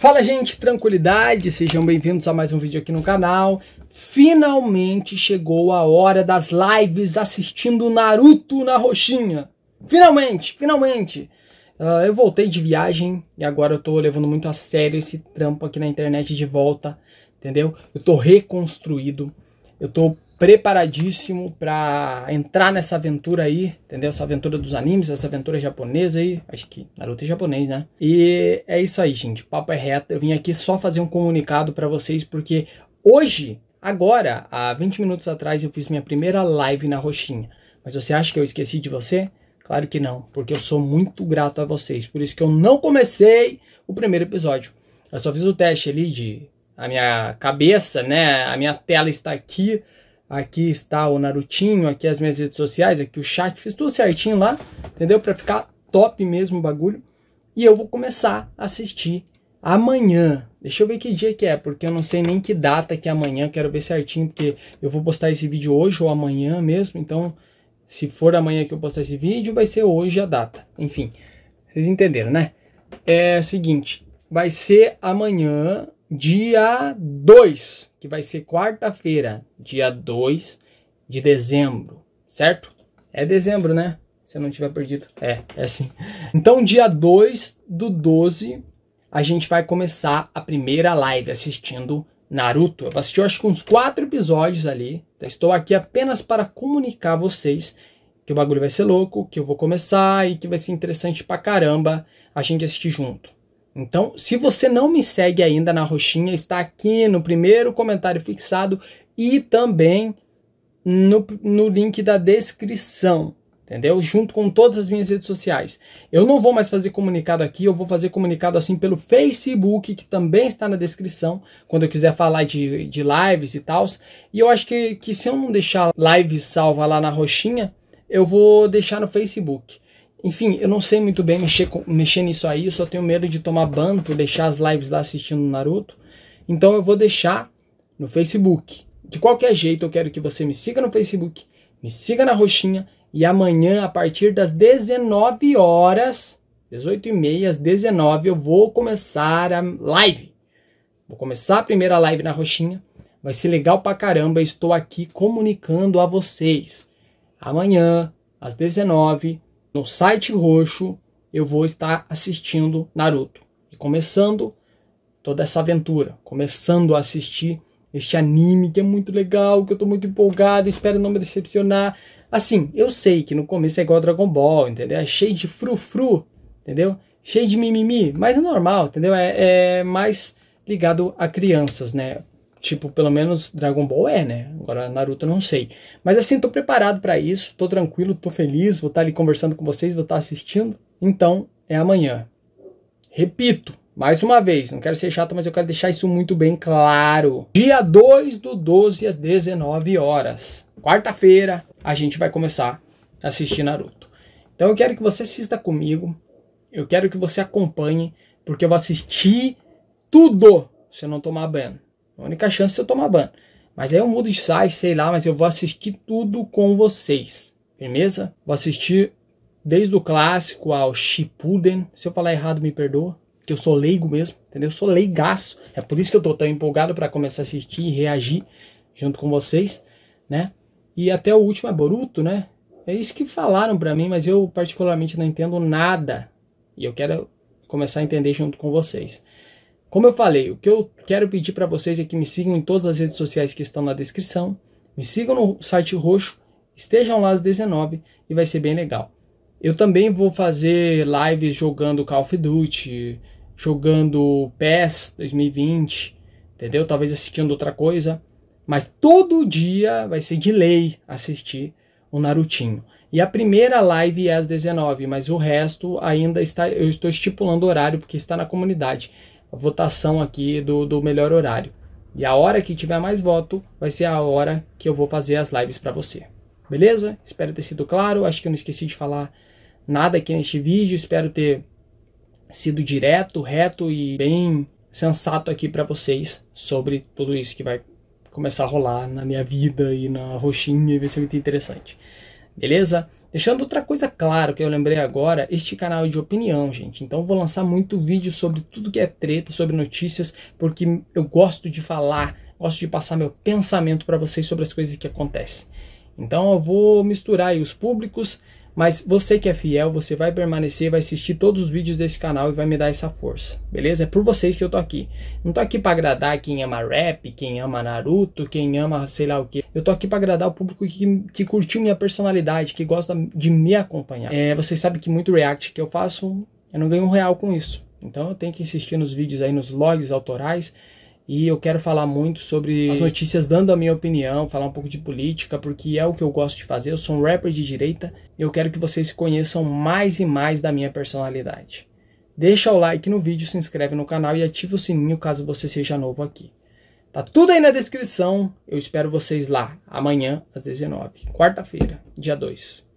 Fala gente, tranquilidade, sejam bem-vindos a mais um vídeo aqui no canal. Finalmente chegou a hora das lives assistindo Naruto na roxinha. Finalmente, finalmente. Uh, eu voltei de viagem e agora eu tô levando muito a sério esse trampo aqui na internet de volta, entendeu? Eu tô reconstruído, eu tô preparadíssimo para entrar nessa aventura aí, entendeu? Essa aventura dos animes, essa aventura japonesa aí. Acho que Naruto é japonês, né? E é isso aí, gente. Papo é reto. Eu vim aqui só fazer um comunicado para vocês porque hoje, agora, há 20 minutos atrás, eu fiz minha primeira live na Roxinha. Mas você acha que eu esqueci de você? Claro que não, porque eu sou muito grato a vocês. Por isso que eu não comecei o primeiro episódio. Eu só fiz o teste ali de a minha cabeça, né? A minha tela está aqui Aqui está o Narutinho, aqui as minhas redes sociais, aqui o chat, fiz tudo certinho lá, entendeu? Para ficar top mesmo o bagulho. E eu vou começar a assistir amanhã. Deixa eu ver que dia que é, porque eu não sei nem que data que é amanhã, quero ver certinho, porque eu vou postar esse vídeo hoje ou amanhã mesmo, então se for amanhã que eu postar esse vídeo, vai ser hoje a data. Enfim, vocês entenderam, né? É o seguinte, vai ser amanhã dia 2, que vai ser quarta-feira, dia 2 de dezembro, certo? É dezembro, né? Se eu não tiver perdido. É, é assim. Então, dia 2 do 12, a gente vai começar a primeira live assistindo Naruto. Eu assisti, acho que uns quatro episódios ali. Então, estou aqui apenas para comunicar a vocês que o bagulho vai ser louco, que eu vou começar e que vai ser interessante pra caramba a gente assistir junto. Então, se você não me segue ainda na roxinha, está aqui no primeiro comentário fixado e também no, no link da descrição, entendeu? Junto com todas as minhas redes sociais. Eu não vou mais fazer comunicado aqui, eu vou fazer comunicado assim pelo Facebook, que também está na descrição, quando eu quiser falar de, de lives e tal. E eu acho que, que se eu não deixar live salva lá na roxinha, eu vou deixar no Facebook. Enfim, eu não sei muito bem mexer, mexer nisso aí, eu só tenho medo de tomar ban por deixar as lives lá assistindo Naruto. Então eu vou deixar no Facebook. De qualquer jeito, eu quero que você me siga no Facebook, me siga na roxinha e amanhã, a partir das 19 horas, 18 e meia, às 19, eu vou começar a live. Vou começar a primeira live na roxinha. Vai ser legal pra caramba. Estou aqui comunicando a vocês. Amanhã, às 19 no site roxo eu vou estar assistindo Naruto. E começando toda essa aventura, começando a assistir este anime que é muito legal, que eu tô muito empolgado, espero não me decepcionar. Assim, eu sei que no começo é igual Dragon Ball, entendeu? É cheio de frufru, entendeu? Cheio de mimimi, mas é normal, entendeu? É, é mais ligado a crianças, né? Tipo, pelo menos Dragon Ball é, né? Agora Naruto não sei. Mas assim, tô preparado para isso, tô tranquilo, tô feliz, vou estar tá ali conversando com vocês, vou estar tá assistindo. Então, é amanhã. Repito, mais uma vez, não quero ser chato, mas eu quero deixar isso muito bem claro. Dia 2 do 12 às 19 horas. Quarta-feira, a gente vai começar a assistir Naruto. Então eu quero que você assista comigo. Eu quero que você acompanhe, porque eu vou assistir tudo se eu não tomar banho. A única chance é eu tomar ban. Mas aí eu mudo de site, sei lá, mas eu vou assistir tudo com vocês. Firmeza? Vou assistir desde o clássico ao Shippuden. Se eu falar errado, me perdoa. Que eu sou leigo mesmo, entendeu? Eu sou leigaço. É por isso que eu tô tão empolgado para começar a assistir e reagir junto com vocês, né? E até o último é Boruto, né? É isso que falaram para mim, mas eu particularmente não entendo nada. E eu quero começar a entender junto com vocês. Como eu falei, o que eu quero pedir para vocês é que me sigam em todas as redes sociais que estão na descrição, me sigam no site roxo, estejam lá às 19 e vai ser bem legal. Eu também vou fazer lives jogando Call of Duty, jogando PES 2020, entendeu? Talvez assistindo outra coisa, mas todo dia vai ser de lei assistir o Narutinho. E a primeira live é às 19, mas o resto ainda está eu estou estipulando horário porque está na comunidade a votação aqui do, do melhor horário. E a hora que tiver mais voto vai ser a hora que eu vou fazer as lives para você. Beleza? Espero ter sido claro. Acho que eu não esqueci de falar nada aqui neste vídeo. Espero ter sido direto, reto e bem sensato aqui para vocês sobre tudo isso que vai começar a rolar na minha vida e na roxinha e vai ser muito interessante. Beleza? Deixando outra coisa claro que eu lembrei agora, este canal é de opinião, gente. Então vou lançar muito vídeo sobre tudo que é treta, sobre notícias, porque eu gosto de falar, gosto de passar meu pensamento para vocês sobre as coisas que acontecem. Então eu vou misturar os públicos, mas você que é fiel, você vai permanecer, vai assistir todos os vídeos desse canal e vai me dar essa força, beleza? É por vocês que eu tô aqui. Não tô aqui para agradar quem ama rap, quem ama Naruto, quem ama sei lá o que. Eu tô aqui para agradar o público que, que curtiu minha personalidade, que gosta de me acompanhar. É, vocês sabem que muito react que eu faço, eu não ganho um real com isso. Então eu tenho que insistir nos vídeos aí, nos logs autorais e eu quero falar muito sobre as notícias, dando a minha opinião, falar um pouco de política, porque é o que eu gosto de fazer. Eu sou um rapper de direita e eu quero que vocês conheçam mais e mais da minha personalidade. Deixa o like no vídeo, se inscreve no canal e ativa o sininho caso você seja novo aqui. Tá tudo aí na descrição. Eu espero vocês lá amanhã às 19 quarta-feira, dia 2.